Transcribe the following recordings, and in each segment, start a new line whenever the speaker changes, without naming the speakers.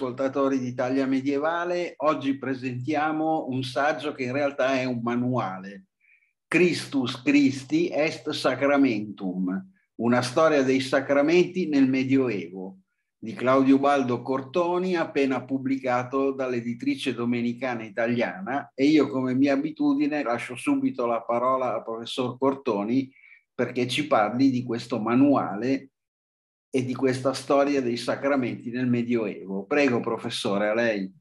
ascoltatori di Italia Medievale. Oggi presentiamo un saggio che in realtà è un manuale. Christus Christi est Sacramentum, una storia dei sacramenti nel Medioevo, di Claudio Baldo Cortoni, appena pubblicato dall'editrice domenicana italiana. E io, come mia abitudine, lascio subito la parola al professor Cortoni perché ci parli di questo manuale e di questa storia dei sacramenti nel Medioevo. Prego, professore, a lei.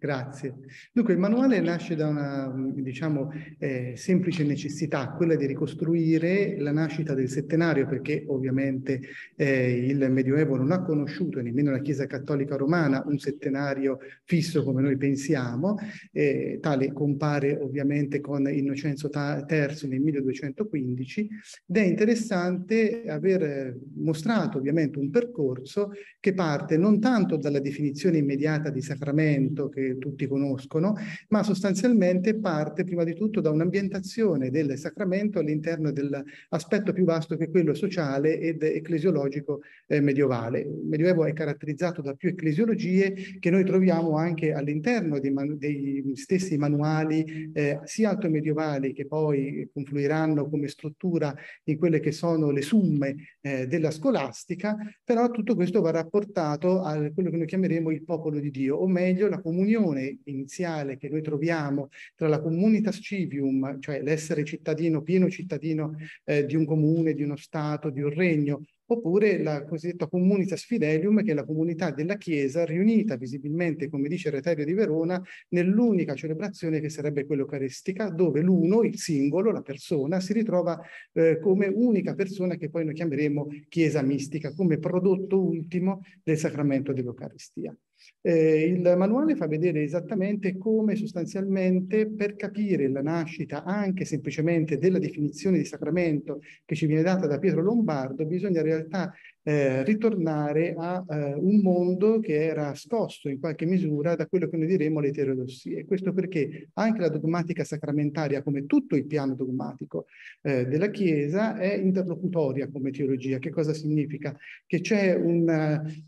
Grazie. Dunque, il manuale nasce da una, diciamo, eh, semplice necessità, quella di ricostruire la nascita del settenario, perché ovviamente eh, il Medioevo non ha conosciuto, nemmeno la Chiesa Cattolica Romana, un settenario fisso come noi pensiamo. Eh, tale compare ovviamente con Innocenzo III nel 1215 ed è interessante aver mostrato ovviamente un percorso che parte non tanto dalla definizione immediata di sacramento che tutti conoscono, ma sostanzialmente parte prima di tutto da un'ambientazione del sacramento all'interno dell'aspetto più vasto che è quello sociale ed ecclesiologico eh, medievale. Il Medioevo è caratterizzato da più ecclesiologie che noi troviamo anche all'interno dei, dei, stessi manuali eh, sia altomedievali che poi confluiranno come struttura in quelle che sono le summe eh, della scolastica, però tutto questo va rapportato a quello che noi chiameremo il popolo di Dio, o meglio la comunione comunione iniziale che noi troviamo tra la communitas civium, cioè l'essere cittadino, pieno cittadino eh, di un comune, di uno Stato, di un regno, oppure la cosiddetta comunitas fidelium, che è la comunità della Chiesa riunita visibilmente, come dice Reterio di Verona, nell'unica celebrazione che sarebbe quella eucaristica, dove l'uno, il singolo, la persona, si ritrova eh, come unica persona che poi noi chiameremo Chiesa mistica, come prodotto ultimo del sacramento dell'Eucaristia. Eh, il manuale fa vedere esattamente come sostanzialmente per capire la nascita anche semplicemente della definizione di sacramento che ci viene data da Pietro Lombardo, bisogna in realtà eh, ritornare a eh, un mondo che era scosso in qualche misura da quello che noi diremo l'eterodossia. E questo perché anche la dogmatica sacramentaria, come tutto il piano dogmatico eh, della Chiesa, è interlocutoria come teologia. Che cosa significa? Che c'è un,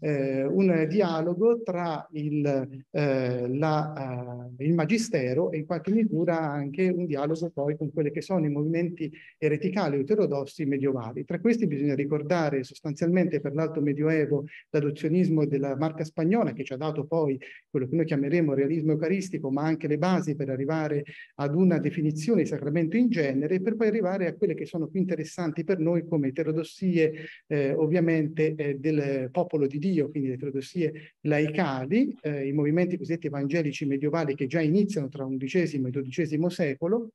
eh, un, dialogo tra il, eh, la, eh, il magistero e in qualche misura anche un dialogo poi con quelli che sono i movimenti ereticali o eterodossi medievali. Tra questi bisogna ricordare sostanzialmente per l'alto medioevo l'adozionismo della marca spagnola che ci ha dato poi quello che noi chiameremo realismo eucaristico, ma anche le basi per arrivare ad una definizione di sacramento in genere, per poi arrivare a quelle che sono più interessanti per noi come eterodossie eh, ovviamente eh, del popolo di Dio, quindi le eterodossie laicali, eh, i movimenti cosiddetti evangelici medievali che già iniziano tra XI e XII secolo,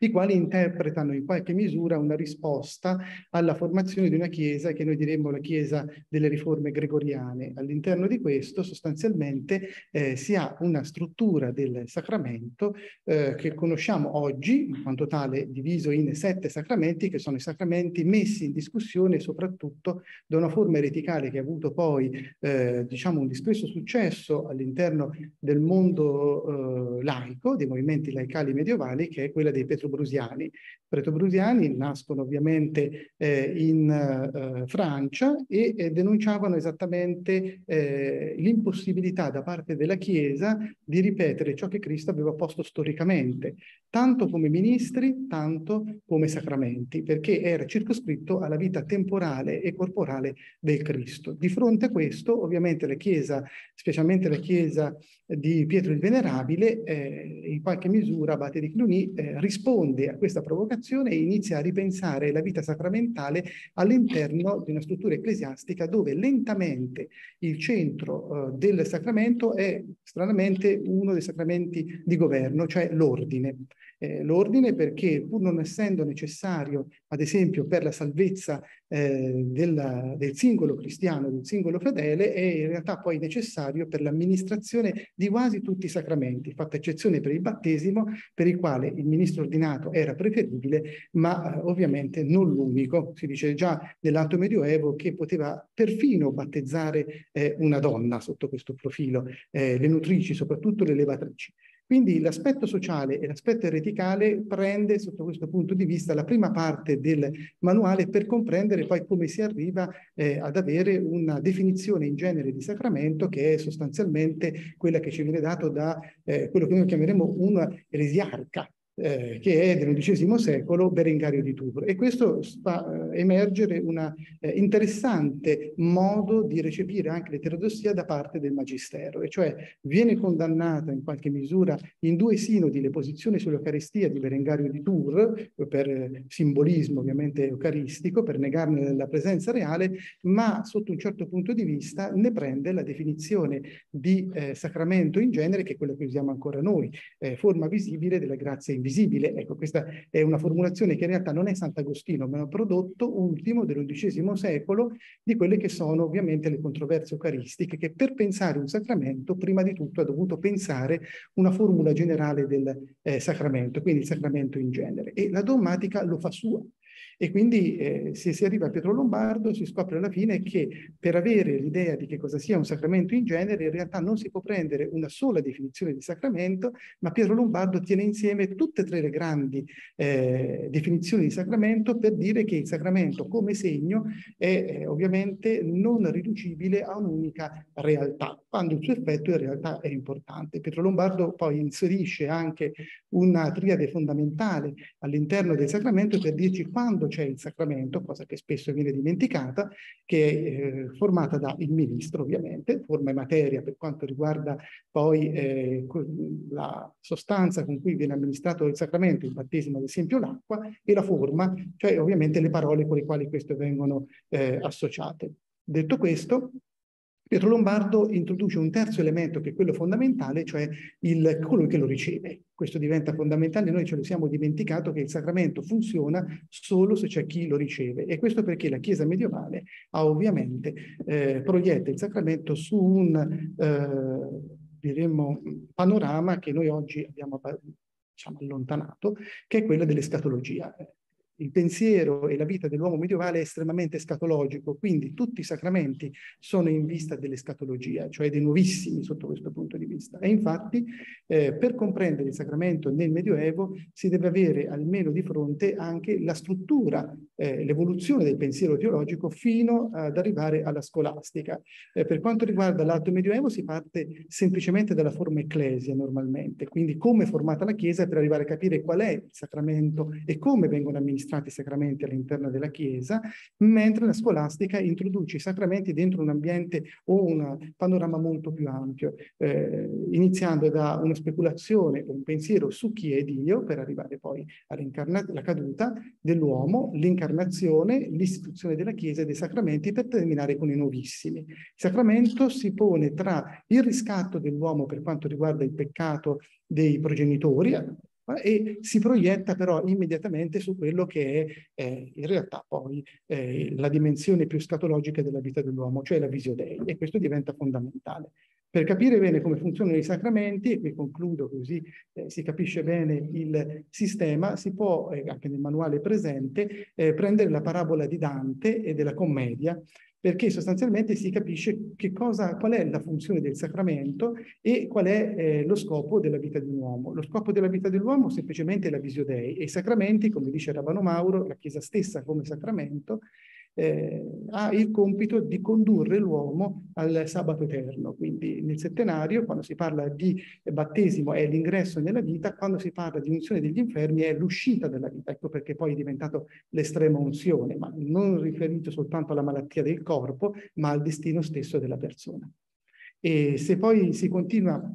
i quali interpretano in qualche misura una risposta alla formazione di una chiesa che noi diremmo la chiesa delle riforme gregoriane. All'interno di questo sostanzialmente eh, si ha una struttura del sacramento eh, che conosciamo oggi, in quanto tale diviso in sette sacramenti, che sono i sacramenti messi in discussione soprattutto da una forma ereticale che ha avuto poi eh, diciamo un dispresso successo all'interno del mondo eh, laico, dei movimenti laicali medievali, che è quella dei Petro pretobrusiani. Pretobrusiani nascono ovviamente eh, in eh, Francia e eh, denunciavano esattamente eh, l'impossibilità da parte della Chiesa di ripetere ciò che Cristo aveva posto storicamente, tanto come ministri, tanto come sacramenti, perché era circoscritto alla vita temporale e corporale del Cristo. Di fronte a questo, ovviamente la Chiesa, specialmente la Chiesa di Pietro il Venerabile, eh, in qualche misura Abate di Cluny eh, risponde a questa provocazione e inizia a ripensare la vita sacramentale all'interno di una struttura ecclesiastica dove lentamente il centro eh, del sacramento è stranamente uno dei sacramenti di governo, cioè l'ordine eh, l'ordine perché pur non essendo necessario, ad esempio, per la salvezza eh, della, del singolo cristiano, del singolo fedele, è in realtà poi necessario per l'amministrazione di quasi tutti i sacramenti, fatta eccezione per il battesimo, per il quale il ministro ordinato era preferibile, ma eh, ovviamente non l'unico. Si dice già nell'Alto Medioevo che poteva perfino battezzare eh, una donna sotto questo profilo, eh, le nutrici, soprattutto le levatrici. Quindi l'aspetto sociale e l'aspetto ereticale prende sotto questo punto di vista la prima parte del manuale per comprendere poi come si arriva eh, ad avere una definizione in genere di sacramento che è sostanzialmente quella che ci viene dato da eh, quello che noi chiameremo un eresiarca, eh, che è dell'undicesimo secolo, Berengario di Tours. E questo fa eh, emergere un eh, interessante modo di recepire anche l'eterodossia da parte del Magistero, e cioè viene condannata in qualche misura in due sinodi le posizioni sull'Eucaristia di Berengario di Tours, per eh, simbolismo ovviamente eucaristico, per negarne la presenza reale, ma sotto un certo punto di vista ne prende la definizione di eh, sacramento in genere, che è quello che usiamo ancora noi, forma visibile della grazia invisibile visibile. Ecco, questa è una formulazione che in realtà non è Sant'Agostino, ma è un prodotto ultimo dell'undicesimo secolo di quelle che sono ovviamente le controversie eucaristiche, che per pensare un sacramento, prima di tutto ha dovuto pensare una formula generale del eh, sacramento, quindi il sacramento in genere. E la dogmatica lo fa sua. E quindi eh, se si arriva a Pietro Lombardo si scopre alla fine che per avere l'idea di che cosa sia un sacramento in genere, in realtà non si può prendere una sola definizione di sacramento, ma Pietro Lombardo tiene insieme tutte e tre le grandi eh, definizioni di sacramento per dire che il sacramento come segno è eh, ovviamente non riducibile a un'unica realtà, quando il suo effetto in realtà è importante. Pietro Lombardo poi inserisce anche una triade fondamentale all'interno del sacramento per dirci quando quando c'è il sacramento, cosa che spesso viene dimenticata, che è eh, formata da il ministro ovviamente, forma e materia per quanto riguarda poi eh, la sostanza con cui viene amministrato il sacramento, il battesimo ad esempio l'acqua, e la forma, cioè ovviamente le parole con le quali queste vengono eh, associate. Detto questo, Pietro Lombardo introduce un terzo elemento che è quello fondamentale, cioè il, colui che lo riceve. Questo diventa fondamentale, noi ce lo siamo dimenticato che il sacramento funziona solo se c'è chi lo riceve e questo perché la Chiesa medievale ha ovviamente eh, proietta il sacramento su un eh, diremmo, panorama che noi oggi abbiamo diciamo, allontanato, che è quello dell'escatologia il pensiero e la vita dell'uomo medievale è estremamente scatologico, quindi tutti i sacramenti sono in vista dell'escatologia, cioè dei nuovissimi sotto questo punto di vista. E infatti eh, per comprendere il sacramento nel Medioevo si deve avere almeno di fronte anche la struttura, eh, l'evoluzione del pensiero teologico fino ad arrivare alla scolastica. Eh, per quanto riguarda l'Alto Medioevo si parte semplicemente dalla forma ecclesia normalmente, quindi come è formata la Chiesa per arrivare a capire qual è il sacramento e come vengono amministrati amministrati i sacramenti all'interno della Chiesa, mentre la scolastica introduce i sacramenti dentro un ambiente o un panorama molto più ampio, eh, iniziando da una speculazione un pensiero su chi è Dio per arrivare poi alla caduta dell'uomo, l'incarnazione, l'istituzione della Chiesa e dei sacramenti per terminare con i nuovissimi. Il sacramento si pone tra il riscatto dell'uomo per quanto riguarda il peccato dei progenitori, e si proietta però immediatamente su quello che è eh, in realtà poi eh, la dimensione più scatologica della vita dell'uomo, cioè la visio Dei, e questo diventa fondamentale. Per capire bene come funzionano i sacramenti, e qui concludo così eh, si capisce bene il sistema, si può, eh, anche nel manuale presente, eh, prendere la parabola di Dante e della commedia, perché sostanzialmente si capisce cosa, qual è la funzione del sacramento e qual è eh, lo scopo della vita di un uomo. Lo scopo della vita dell'uomo semplicemente è la visio Dei e i sacramenti, come dice Rabbano Mauro, la Chiesa stessa come sacramento, eh, ha il compito di condurre l'uomo al sabato eterno. Quindi nel settenario, quando si parla di battesimo è l'ingresso nella vita, quando si parla di unzione degli infermi è l'uscita dalla vita. Ecco perché poi è diventato l'estrema unzione, ma non riferito soltanto alla malattia del corpo, ma al destino stesso della persona. E se poi si continua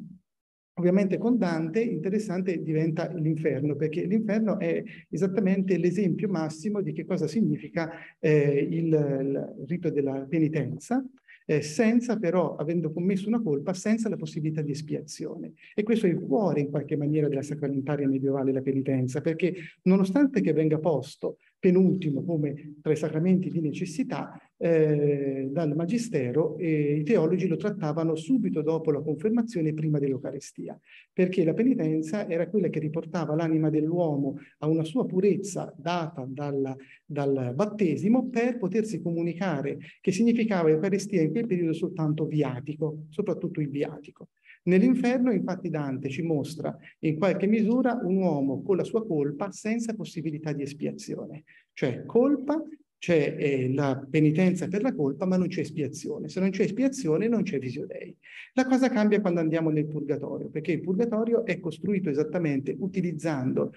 Ovviamente con Dante interessante diventa l'inferno, perché l'inferno è esattamente l'esempio massimo di che cosa significa eh, il, il, rito della penitenza, eh, senza però, avendo commesso una colpa, senza la possibilità di espiazione. E questo è il cuore in qualche maniera della sacramentaria medievale, la penitenza, perché nonostante che venga posto penultimo come tra i sacramenti di necessità, eh, dal Magistero e i teologi lo trattavano subito dopo la confermazione prima dell'Eucarestia, perché la penitenza era quella che riportava l'anima dell'uomo a una sua purezza data dal, dal battesimo per potersi comunicare, che significava Eucaristia in quel periodo soltanto viatico, soprattutto il viatico. Nell'inferno, infatti, Dante ci mostra in qualche misura un uomo con la sua colpa senza possibilità di espiazione, cioè colpa c'è eh, la penitenza per la colpa, ma non c'è espiazione. Se non c'è espiazione, non c'è visio Dei. La cosa cambia quando andiamo nel purgatorio, perché il purgatorio è costruito esattamente utilizzando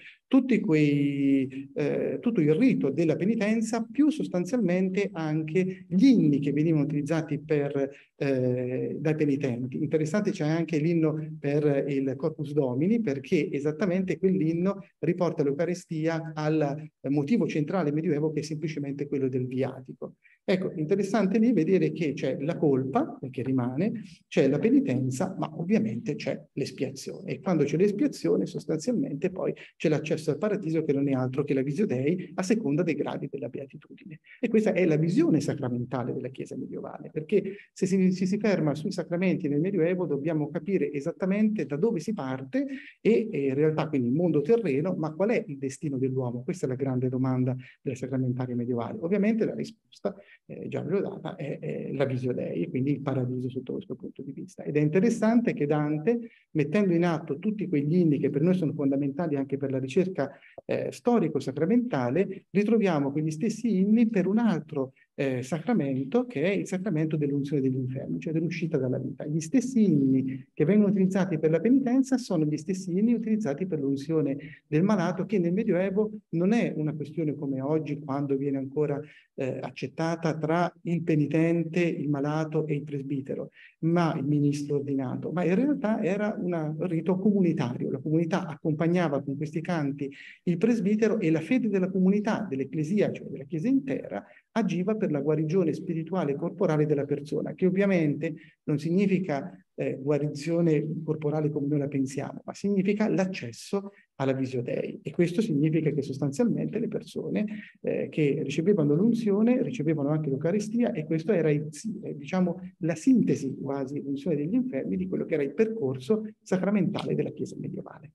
quei, eh, tutto il rito della penitenza, più sostanzialmente anche gli inni che venivano utilizzati per, eh, dai penitenti. Interessante c'è anche l'inno per il Corpus Domini, perché esattamente quell'inno riporta l'Eucarestia al motivo centrale medioevo che è semplicemente quello del viatico. Ecco, interessante lì vedere che c'è la colpa, che rimane, c'è la penitenza, ma ovviamente c'è l'espiazione. E quando c'è l'espiazione, sostanzialmente poi c'è l'accesso al paradiso che non è altro che la visio Dei a seconda dei gradi della beatitudine. E questa è la visione sacramentale della Chiesa medievale, perché se si, si, si ferma sui sacramenti nel Medioevo dobbiamo capire esattamente da dove si parte e, e in realtà quindi il mondo terreno, ma qual è il destino dell'uomo? Questa è la grande domanda della sacramentaria medievale. Ovviamente la risposta eh, già ve l'ho data, è, è la Visio Dei, quindi il paradiso sotto questo punto di vista. Ed è interessante che Dante, mettendo in atto tutti quegli inni che per noi sono fondamentali anche per la ricerca eh, storico-sacramentale, ritroviamo quegli stessi inni per un altro eh, sacramento che è il sacramento dell'unzione degli infermi, cioè dell'uscita dalla vita. Gli stessi inni che vengono utilizzati per la penitenza sono gli stessi inni utilizzati per l'unzione del malato, che nel Medioevo non è una questione come oggi, quando viene ancora eh, accettata tra il penitente, il malato e il presbitero, ma il ministro ordinato, ma in realtà era un rito comunitario. La comunità accompagnava con questi canti il presbitero e la fede della comunità, dell'ecclesia, cioè della Chiesa intera, agiva per la guarigione spirituale e corporale della persona, che ovviamente non significa eh, guarigione corporale come noi la pensiamo, ma significa l'accesso alla visio Dei. E questo significa che sostanzialmente le persone eh, che ricevevano l'unzione ricevevano anche l'Eucaristia e questo era il, eh, diciamo, la sintesi quasi, l'unzione degli infermi, di quello che era il percorso sacramentale della Chiesa medievale.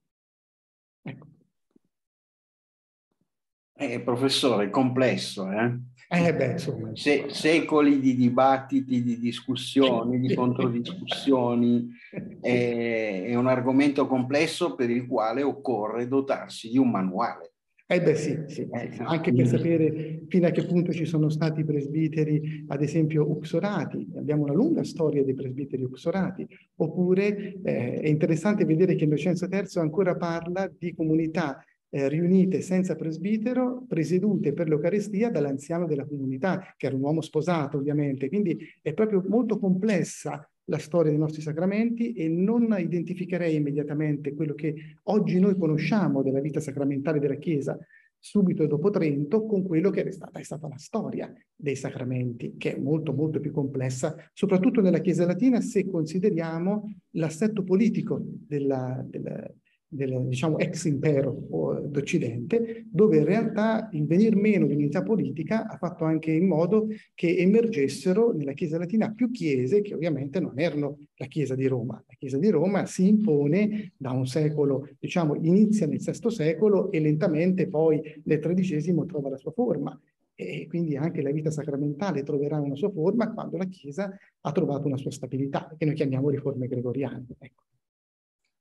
Ecco.
Eh, professore, complesso, eh?
Eh beh, insomma.
Se, secoli di dibattiti, di discussioni, di controdiscussioni, è, è, un argomento complesso per il quale occorre dotarsi di un manuale.
Eh beh sì, sì, eh, anche per sapere fino a che punto ci sono stati presbiteri, ad esempio, uxorati. Abbiamo una lunga storia dei presbiteri uxorati. Oppure eh, è interessante vedere che Innocenzo III ancora parla di comunità eh, riunite senza presbitero, presiedute per l'Eucaristia dall'anziano della comunità, che era un uomo sposato ovviamente. Quindi è proprio molto complessa la storia dei nostri sacramenti e non identificherei immediatamente quello che oggi noi conosciamo della vita sacramentale della Chiesa subito dopo Trento con quello che è stata, è stata la storia dei sacramenti, che è molto molto più complessa, soprattutto nella Chiesa latina se consideriamo l'assetto politico della, della, del diciamo, ex impero d'Occidente, dove in realtà il venir meno di unità politica ha fatto anche in modo che emergessero nella Chiesa latina più chiese che ovviamente non erano la Chiesa di Roma. La Chiesa di Roma si impone da un secolo, diciamo, inizia nel VI secolo e lentamente poi nel XIII trova la sua forma. E quindi anche la vita sacramentale troverà una sua forma quando la Chiesa ha trovato una sua stabilità, che noi chiamiamo riforme gregoriane. Ecco.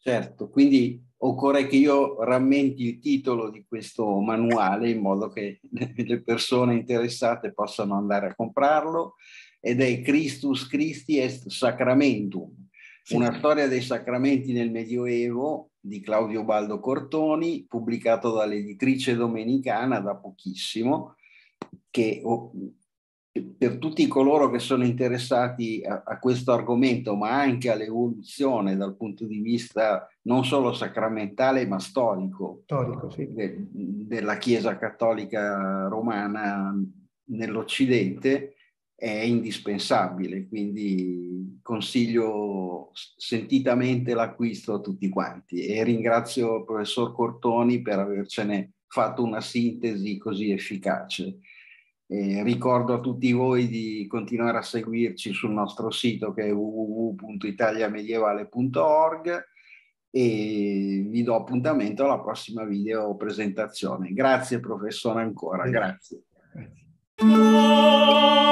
Certo, quindi occorre che io rammenti il titolo di questo manuale in modo che le persone interessate possano andare a comprarlo ed è Christus Christi est Sacramentum, sì. una storia dei sacramenti nel Medioevo di Claudio Baldo Cortoni, pubblicato dall'editrice domenicana da pochissimo, che per tutti coloro che sono interessati a, a, questo argomento, ma anche all'evoluzione dal punto di vista non solo sacramentale, ma storico,
storico sì.
de, della Chiesa cattolica romana nell'Occidente, è indispensabile. Quindi consiglio sentitamente l'acquisto a tutti quanti e ringrazio il professor Cortoni per avercene fatto una sintesi così efficace. Eh, ricordo a tutti voi di continuare a seguirci sul nostro sito che è www.italiamedievale.org e vi do appuntamento alla prossima video presentazione. Grazie professore ancora, grazie. grazie.